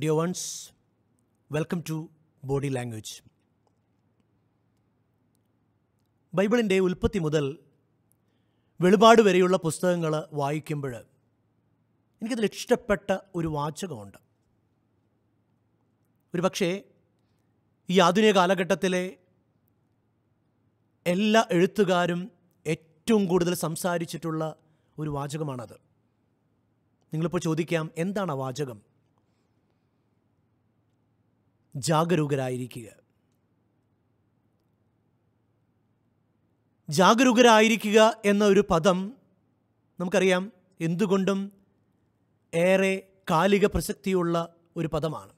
Dear ones, welcome to body language ബൈബിളിന്റെ ഉൽപ്പത്തി മുതൽ വെളിപാട് വരെയുള്ള പുസ്തകങ്ങൾ വായിക്കുമ്പോൾ എനിക്കതിൽ ഇഷ്ടപ്പെട്ട ഒരു വാചകമുണ്ട്. ഒരു പക്ഷേ ഈ ആധുനിക കാലഘട്ടത്തിലെ എല്ലാ എഴുത്തുകാരും ഏറ്റവും കൂടുതൽ സംസാരിച്ചിട്ടുള്ള ഒരു വാചകമാണത്. നിങ്ങളിപ്പോൾ ചോദിക്കാം എന്താണ് ആ വാചകം? ജാഗരൂകരായിരിക്കുക. ജാഗരൂകരായിരിക്കുക എന്ന ഒരു പദം നമുക്കറിയാം എന്തുകൊണ്ടും ഏറെ കാലിക പ്രസക്തിയുള്ള ഒരു പദമാണ്.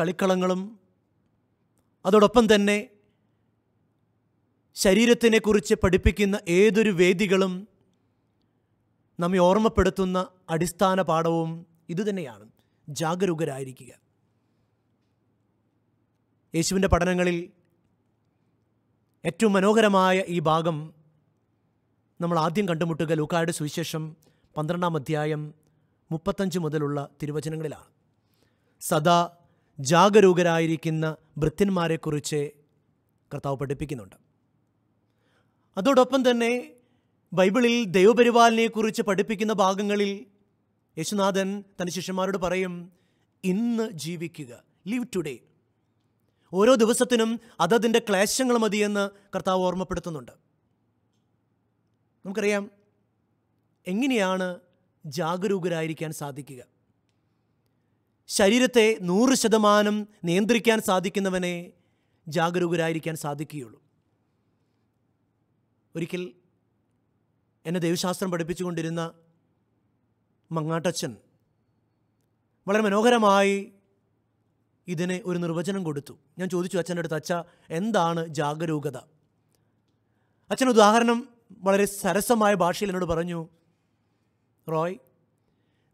കളിക്കളങ്ങളും അതോടൊപ്പം തന്നെ ശരീരത്തിനെക്കുറിച്ച് പഠിപ്പിക്കുന്ന ഏതൊരു വേദികളും നമ്മെ ഓർമ്മപ്പെടുത്തുന്ന അടിസ്ഥാന പാഠവും ഇതുതന്നെയാണ്. ജാഗരൂകരായിരിക്കുക. യേശുവിന്റെ പഠനങ്ങളിൽ ഏറ്റവും മനോഹരമായ ഈ ഭാഗം നമ്മൾ ആദ്യം കണ്ടുമുട്ടുക ലൂക്കായുടെ സുവിശേഷം പന്ത്രണ്ടാം അധ്യായം മുപ്പത്തഞ്ച് മുതലുള്ള തിരുവചനങ്ങളിലാണ്. സദാ ജാഗരൂകരായിരിക്കുന്ന ഭൃത്യന്മാരെക്കുറിച്ച് കർത്താവ് പഠിപ്പിക്കുന്നുണ്ട്. അതോടൊപ്പം തന്നെ ബൈബിളിൽ ദൈവപരിപാലനയെക്കുറിച്ച് പഠിപ്പിക്കുന്ന ഭാഗങ്ങളിൽ യേശുനാഥൻ തന്റെ ശിഷ്യന്മാരോട് പറയും ഇന്ന് ജീവിക്കുക. ലിവ് ടുഡേ ഓരോ ദിവസത്തിനും അതതിന്റെ ക്ലേശങ്ങൾ മതിയെന്ന് കർത്താവ് ഓർമ്മപ്പെടുത്തുന്നുണ്ട്. നമുക്കറിയാം എങ്ങനെയാണ് ജാഗരൂകരായിരിക്കാൻ സാധിക്കുക? ശരീരത്തെ നൂറ് ശതമാനം നിയന്ത്രിക്കാൻ സാധിക്കുന്നവനെ ജാഗരൂകരായിരിക്കാൻ സാധിക്കുകയുള്ളൂ. ഒരിക്കൽ എന്നെ ദൈവശാസ്ത്രം പഠിപ്പിച്ചുകൊണ്ടിരുന്ന മങ്ങാട്ടച്ചൻ വളരെ മനോഹരമായി ഇതിന് ഒരു നിർവചനം കൊടുത്തു. ഞാൻ ചോദിച്ചു അച്ഛന്റെ അടുത്ത് അച്ഛ എന്താണ് ജാഗരൂകത? അച്ഛൻ ഉദാഹരണം വളരെ സരസമായ ഭാഷയിൽ എന്നോട് പറഞ്ഞു റോയ്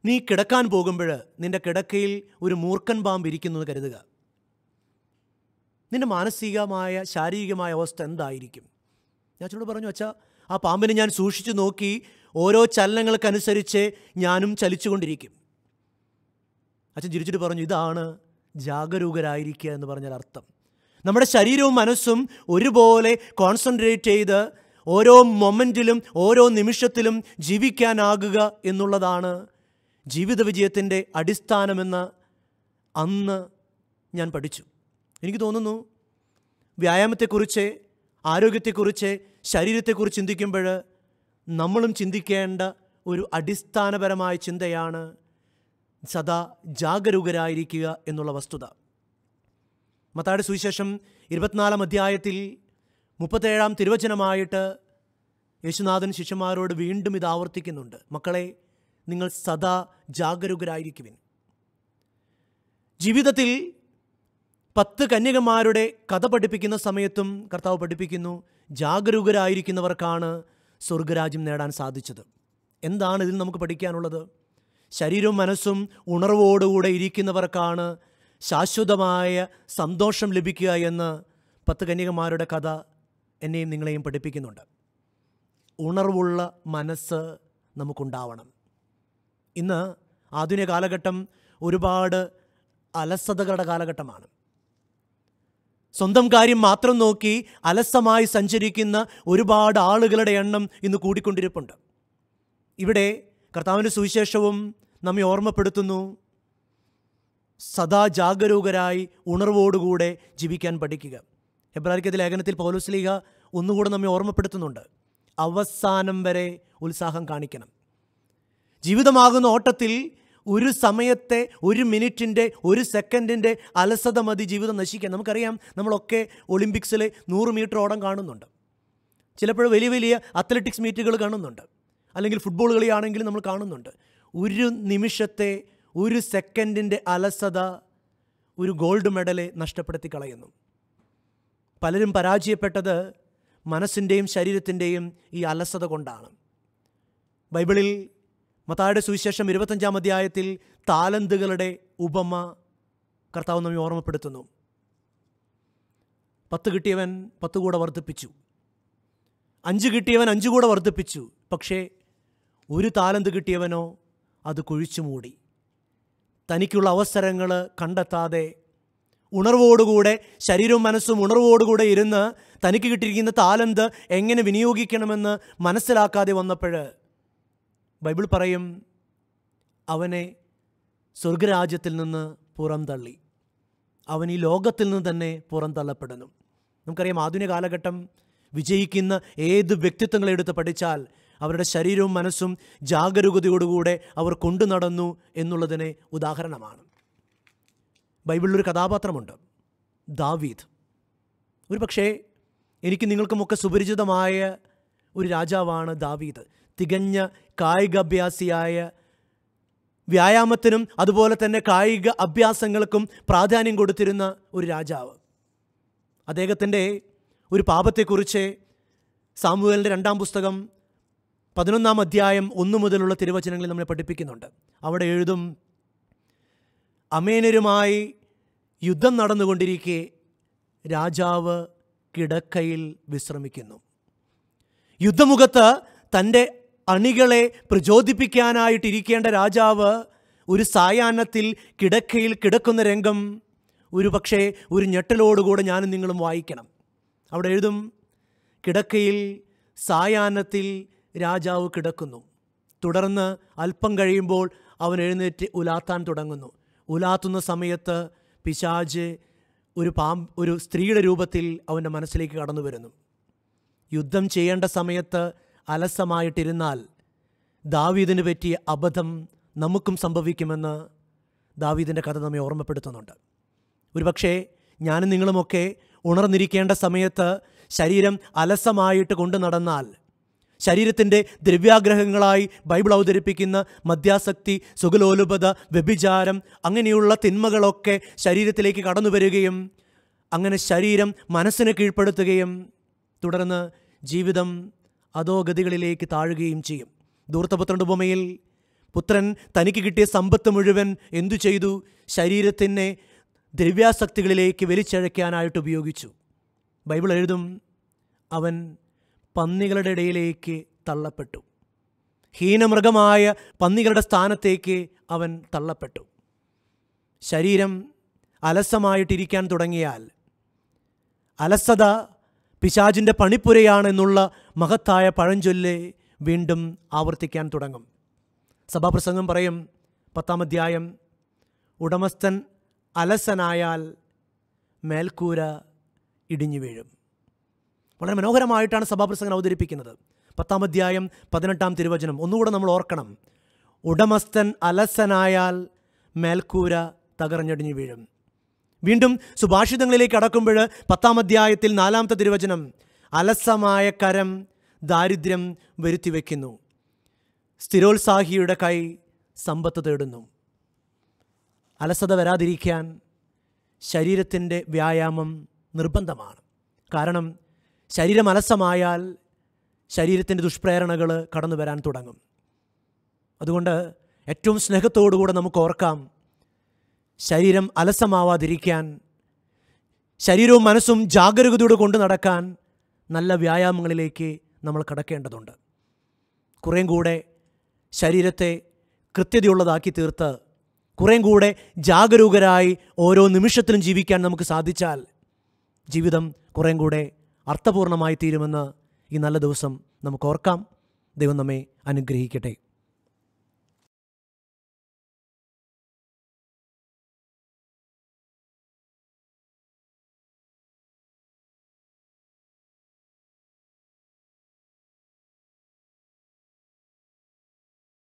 നീ കിടക്കാൻ പോകുമ്പോൾ നിന്റെ കിടക്കയിൽ ഒരു മൂർക്കൻ പാമ്പ് ഇരിക്കുന്നു എന്ന് കരുതുക. നിന്റെ മാനസികമായ ശാരീരികമായ അവസ്ഥ എന്തായിരിക്കും? ഞാൻ അച്ഛനോട് പറഞ്ഞു അച്ഛാ ആ പാമ്പിനെ ഞാൻ സൂക്ഷിച്ചു നോക്കി ഓരോ ചലനങ്ങൾക്കനുസരിച്ച് ഞാനും ചലിച്ചുകൊണ്ടിരിക്കും. അച്ഛൻ ചിരിച്ചിട്ട് പറഞ്ഞു ഇതാണ് ജാഗരൂകരായിരിക്കുക എന്ന് പറഞ്ഞാൽ അർത്ഥം. നമ്മുടെ ശരീരവും മനസ്സും ഒരുപോലെ കോൺസെൻട്രേറ്റ് ചെയ്ത് ഓരോ മൊമെന്റിലും ഓരോ നിമിഷത്തിലും ജീവിക്കാനാകുക എന്നുള്ളതാണ് ജീവിത വിജയത്തിന്റെ അടിസ്ഥാനമെന്ന് അന്ന് ഞാൻ പഠിച്ചു. എനിക്ക് തോന്നുന്നു വ്യായാമത്തെക്കുറിച്ച് ആരോഗ്യത്തെക്കുറിച്ച് ശരീരത്തെക്കുറിച്ച് ചിന്തിക്കുമ്പോൾ നമ്മളും ചിന്തിക്കേണ്ട ഒരു അടിസ്ഥാനപരമായ ചിന്തയാണ് സദാ ജാഗരൂകരായിരിക്കുക എന്നുള്ള വസ്തുത. മത്തായുടെ സുവിശേഷം ഇരുപത്തിനാലാം അധ്യായത്തിൽ മുപ്പത്തേഴാം തിരുവചനമായിട്ട് യേശുനാഥൻ ശിഷ്യന്മാരോട് വീണ്ടും ഇത് ആവർത്തിക്കുന്നുണ്ട്. മക്കളെ നിങ്ങൾ സദാ ജാഗരൂകരായിരിക്കുവിൻ. ജീവിതത്തിൽ പത്ത് കന്യകമാരുടെ കഥ പഠിപ്പിക്കുന്ന സമയത്തും കർത്താവ് പഠിപ്പിക്കുന്നു ജാഗരൂകരായിരിക്കുന്നവർക്കാണ് സ്വർഗരാജ്യം നേടാൻ സാധിച്ചത്. എന്താണ് ഇതിൽ നമുക്ക് പഠിക്കാനുള്ളത്? ശരീരവും മനസ്സും ഉണർവോടുകൂടെ ഇരിക്കുന്നവർക്കാണ് ശാശ്വതമായ സന്തോഷം ലഭിക്കുക എന്ന് പത്ത് കന്യകമാരുടെ കഥ എന്നെയും നിങ്ങളെയും പഠിപ്പിക്കുന്നുണ്ട്. ഉണർവുള്ള മനസ്സ് നമുക്കുണ്ടാവണം. ഇന്ന് ആധുനിക കാലഘട്ടം ഒരുപാട് അലസതകളുടെ കാലഘട്ടമാണ്. സ്വന്തം കാര്യം മാത്രം നോക്കി അലസമായി സഞ്ചരിക്കുന്ന ഒരുപാട് ആളുകളുടെ എണ്ണം ഇന്ന് കൂടിക്കൊണ്ടിരിപ്പുണ്ട്. ഇവിടെ കർത്താവിന്റെ സുവിശേഷവും നമ്മെ ഓർമ്മപ്പെടുത്തുന്നു. സദാ ജാഗരൂകരായി ഉണർവോടുകൂടെ ജീവിക്കാൻ പഠിക്കുക. ഹെബ്രാരിക്കത്തെ ലേഖനത്തിൽ പൗലോസ്ലീഹ ഒന്നുകൂടെ നമ്മെ ഓർമ്മപ്പെടുത്തുന്നുണ്ട്. അവസാനം വരെ ഉത്സാഹം കാണിക്കണം. ജീവിതമാകുന്ന ഓട്ടത്തിൽ ഒരു സമയത്തെ ഒരു മിനിറ്റിന്റെ ഒരു സെക്കൻഡിന്റെ അലസത മതി ജീവിതം നശിക്കാൻ. നമുക്കറിയാം നമ്മളൊക്കെ ഒളിമ്പിക്സിൽ നൂറ് മീറ്റർ ഓടം കാണുന്നുണ്ട്. ചിലപ്പോൾ വലിയ വലിയ അത്ലറ്റിക്സ് മീറ്റുകൾ കാണുന്നുണ്ട്. അല്ലെങ്കിൽ ഫുട്ബോൾ കളിയാണെങ്കിലും നമ്മൾ കാണുന്നുണ്ട്. ഒരു നിമിഷത്തെ ഒരു സെക്കൻഡിന്റെ അലസത ഒരു ഗോൾഡ് മെഡലെ നഷ്ടപ്പെടുത്തി കളയുന്നു. പലരും പരാജയപ്പെട്ടത് മനസ്സിന്റെയും ശരീരത്തിന്റെയും ഈ അലസത കൊണ്ടാണ്. ബൈബിളിൽ മത്തായുടെ സുവിശേഷം ഇരുപത്തഞ്ചാം അധ്യായത്തിൽ താലന്തുകളുടെ ഉപമ കർത്താവ് നമ്മെ ഓർമ്മപ്പെടുത്തുന്നു. പത്ത് കിട്ടിയവൻ പത്ത് കൂടെ വർദ്ധിപ്പിച്ചു. അഞ്ച് കിട്ടിയവൻ അഞ്ച് കൂടെ വർദ്ധിപ്പിച്ചു. പക്ഷേ ഒരു താലന്ത് കിട്ടിയവനോ അത് കുഴിച്ചു മൂടി. തനിക്കുള്ള അവസരങ്ങൾ കണ്ടെത്താതെ ഉണർവോടുകൂടെ ശരീരവും മനസ്സും ഉണർവോടുകൂടെ ഇരുന്ന് തനിക്ക് കിട്ടിയിരിക്കുന്ന താലന്ത് എങ്ങനെ വിനിയോഗിക്കണമെന്ന് മനസ്സിലാക്കാതെ വന്നപ്പോൾ ബൈബിൾ പറയും അവനെ സ്വർഗരാജ്യത്തിൽ നിന്ന് പുറംതള്ളി അവൻ ഈ ലോകത്തിൽ നിന്ന് തന്നെ പുറന്തള്ളപ്പെടുന്നു. നമുക്കറിയാം ആധുനിക കാലഘട്ടം വിജയിക്കുന്ന ഏത് വ്യക്തിത്വങ്ങളെ എടുത്ത് പഠിച്ചാൽ അവരുടെ ശരീരവും മനസ്സും ജാഗരൂകതയോടുകൂടെ അവർ കൊണ്ടു നടന്നു എന്നുള്ളതിന് ഉദാഹരണമാണ്. ബൈബിളിലൊരു കഥാപാത്രമുണ്ട് ദാവീദ്. ഒരു പക്ഷേ എനിക്ക് നിങ്ങൾക്കുമൊക്കെ സുപരിചിതമായ ഒരു രാജാവാണ് ദാവീദ്. തികഞ്ഞ കായികാഭ്യാസിയായ വ്യായാമത്തിനും അതുപോലെ തന്നെ കായിക അഭ്യാസങ്ങൾക്കും പ്രാധാന്യം കൊടുത്തിരുന്ന ഒരു രാജാവ്. അദ്ദേഹത്തിന്റെ ഒരു പാപത്തെക്കുറിച്ച് സാമുവേലിന്റെ രണ്ടാം പുസ്തകം പതിനൊന്നാം അധ്യായം ഒന്നു മുതലുള്ള തിരുവചനങ്ങളിൽ നമ്മളെ പഠിപ്പിക്കുന്നുണ്ട്. അവിടെ എഴുതും അമേനരുമായി യുദ്ധം നടന്നുകൊണ്ടിരിക്കെ രാജാവ് കിടക്കയിൽ വിശ്രമിക്കുന്നു. യുദ്ധമുഖത്ത് തന്റെ അണികളെ പ്രചോദിപ്പിക്കാനായിട്ടിരിക്കേണ്ട രാജാവ് ഒരു സായാഹ്നത്തിൽ കിടക്കയിൽ കിടക്കുന്ന രംഗം ഒരു പക്ഷേ ഒരു ഞെട്ടലോടുകൂടെ ഞാനും നിങ്ങളും വായിക്കണം. അവിടെ എഴുതും കിടക്കയിൽ സായാഹ്നത്തിൽ രാജാവ് കിടക്കുന്നു. തുടർന്ന് അല്പം കഴിയുമ്പോൾ അവൻ എഴുന്നേറ്റ് ഉലാത്താൻ തുടങ്ങുന്നു. ഉലാത്തുന്ന സമയത്ത് പിശാജ് ഒരു പാം ഒരു സ്ത്രീയുടെ രൂപത്തിൽ അവന്റെ മനസ്സിലേക്ക് കടന്നു വരുന്നു യുദ്ധം ചെയ്യേണ്ട സമയത്ത് അലസമായിട്ടിരുന്നാൽ ദാവീദിന് പറ്റിയ അബദ്ധം നമുക്കും സംഭവിക്കുമെന്ന് ദാവീദിന്റെ കഥ നമ്മെ ഓർമ്മപ്പെടുത്തുന്നുണ്ട്. ഒരുപക്ഷേ ഞാനും നിങ്ങളുമൊക്കെ ഉണർന്നിരിക്കേണ്ട സമയത്ത് ശരീരം അലസമായിട്ട് കൊണ്ടു നടന്നാൽ ശരീരത്തിന്റെ ദ്രവ്യാഗ്രഹങ്ങളായി ബൈബിൾ അവതരിപ്പിക്കുന്ന മദ്യാസക്തി സുഖലോലുപത വ്യഭിചാരം അങ്ങനെയുള്ള തിന്മകളൊക്കെ ശരീരത്തിലേക്ക് കടന്നു വരികയും അങ്ങനെ ശരീരം മനസ്സിനെ കീഴ്പ്പെടുത്തുകയും തുടർന്ന് ജീവിതം അധോഗതികളിലേക്ക് താഴുകയും ചെയ്യും. ധൂർത്തപുത്രന്റെ ഉപമയിൽ പുത്രൻ തനിക്ക് കിട്ടിയ സമ്പത്ത് മുഴുവൻ എന്തു ചെയ്തു? ശരീരത്തിനെ ദ്രവ്യാസക്തികളിലേക്ക് വലിച്ചഴയ്ക്കാനായിട്ട് ഉപയോഗിച്ചു. ബൈബിൾ എഴുതും അവൻ പന്നികളുടെ ഇടയിലേക്ക് തള്ളപ്പെട്ടു. ഹീനമൃഗമായ പന്നികളുടെ സ്ഥാനത്തേക്ക് അവൻ തള്ളപ്പെട്ടു. ശരീരം അലസമായിട്ടിരിക്കാൻ തുടങ്ങിയാൽ അലസത പിശാജിന്റെ പണിപ്പുരയാണെന്നുള്ള മഹത്തായ പഴഞ്ചൊല്ല് വീണ്ടും ആവർത്തിക്കാൻ തുടങ്ങും. സഭാപ്രസംഗം പറയും പത്താം അധ്യായം ഉടമസ്ഥൻ അലസനായാൽ മേൽക്കൂര ഇടിഞ്ഞു വീഴും. വളരെ മനോഹരമായിട്ടാണ് സഭാപ്രസംഗം അവതരിപ്പിക്കുന്നത്. പത്താം അധ്യായം പതിനെട്ടാം തിരുവചനം ഒന്നുകൂടെ നമ്മൾ ഓർക്കണം. ഉടമസ്ഥൻ അലസനായാൽ മേൽക്കൂര തകർഞ്ഞടിഞ്ഞു വീഴും. വീണ്ടും സുഭാഷിതങ്ങളിലേക്ക് അടക്കുമ്പോൾ പത്താം അധ്യായത്തിൽ നാലാമത്തെ തിരുവചനം അലസമായ കരം ദാരിദ്ര്യം വരുത്തി വയ്ക്കുന്നു സ്ഥിരോത്സാഹിയുടെ കൈ സമ്പത്ത് തേടുന്നു. അലസത വരാതിരിക്കാൻ ശരീരത്തിന്റെ വ്യായാമം നിർബന്ധമാണ്. കാരണം ശരീരം അലസമായാൽ ശരീരത്തിന്റെ ദുഷ്പ്രേരണകൾ കടന്നു വരാൻ തുടങ്ങും. അതുകൊണ്ട് ഏറ്റവും സ്നേഹത്തോടുകൂടെ നമുക്ക് ഓർക്കാം ശരീരം അലസമാവാതിരിക്കാൻ ശരീരവും മനസ്സും ജാഗരൂകതയോടെ കൊണ്ടു നടക്കാൻ നല്ല വ്യായാമങ്ങളിലേക്ക് നമ്മൾ കടക്കേണ്ടതുണ്ട്. കുറേം കൂടെ ശരീരത്തെ കൃത്യതയുള്ളതാക്കി തീർത്ത് കുറേം കൂടെ ജാഗരൂകരായി ഓരോ നിമിഷത്തിലും ജീവിക്കാൻ നമുക്ക് സാധിച്ചാൽ ജീവിതം കുറേം കൂടെ അർത്ഥപൂർണമായി തീരുമെന്ന് ഈ നല്ല ദിവസം നമുക്ക് ഓർക്കാം. ദൈവം നമ്മെ അനുഗ്രഹിക്കട്ടെ.